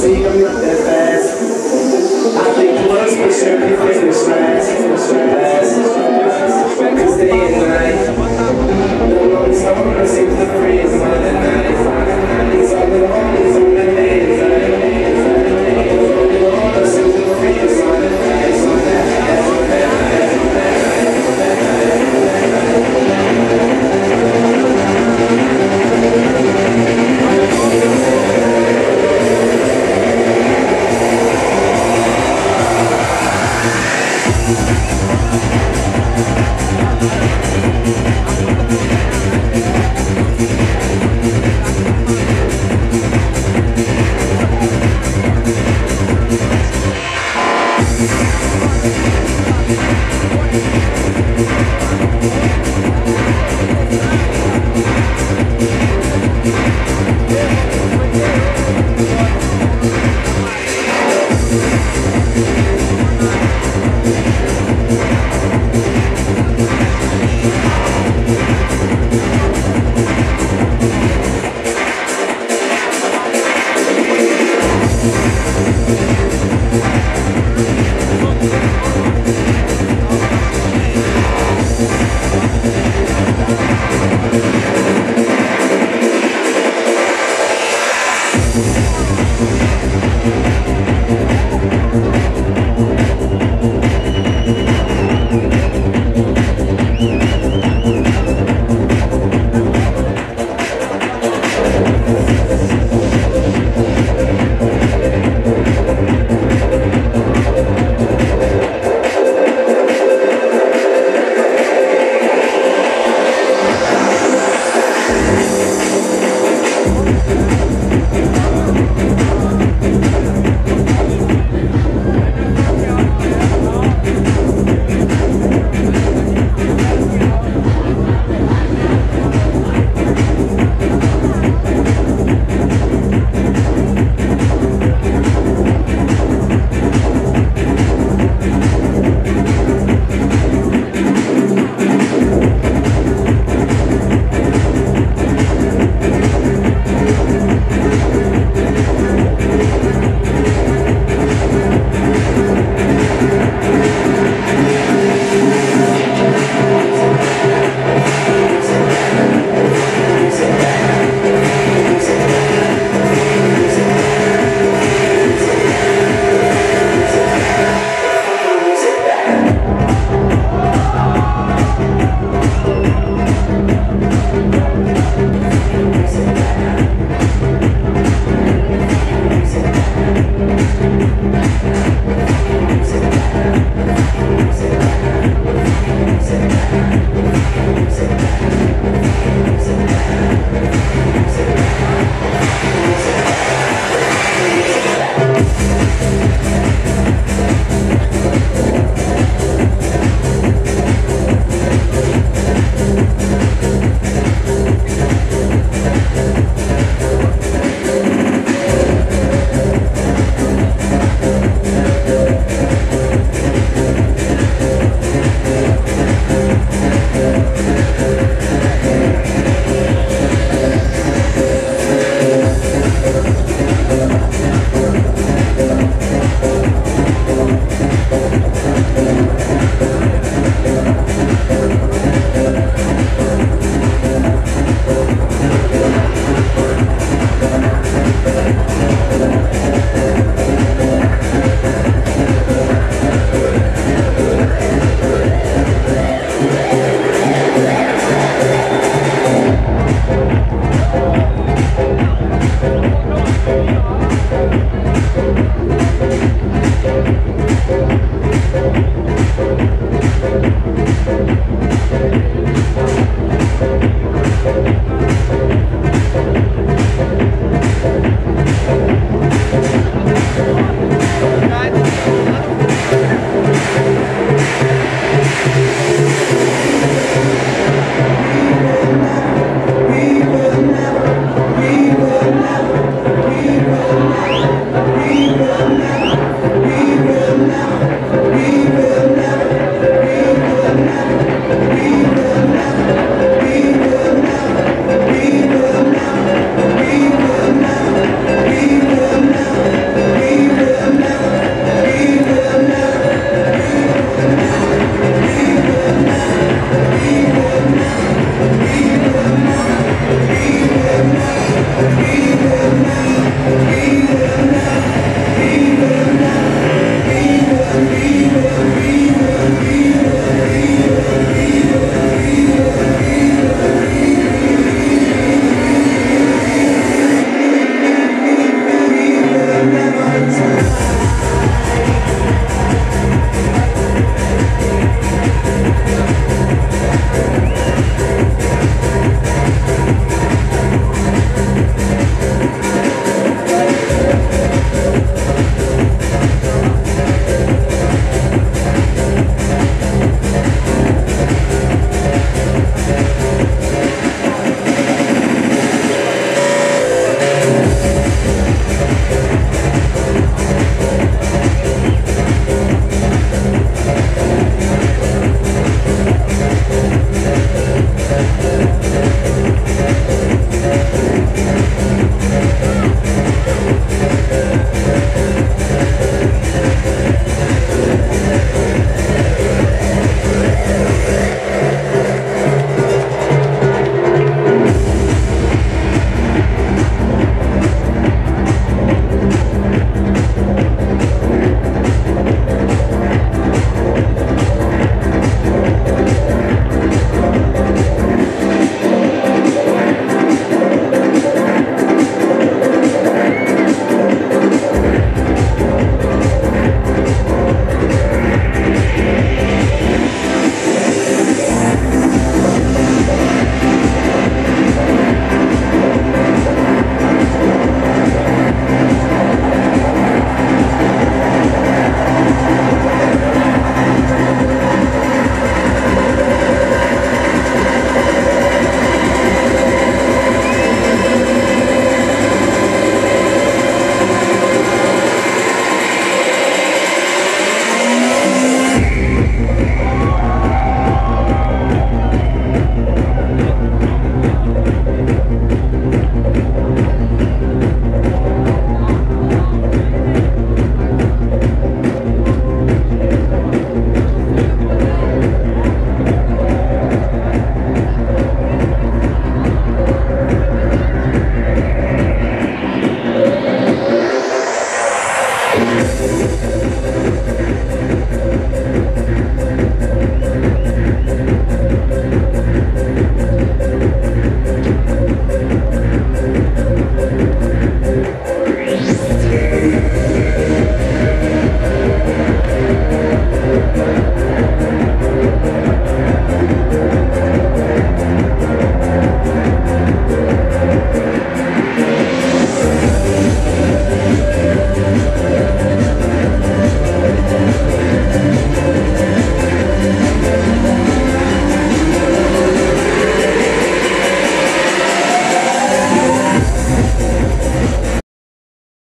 see them at their. I think once we should be finished.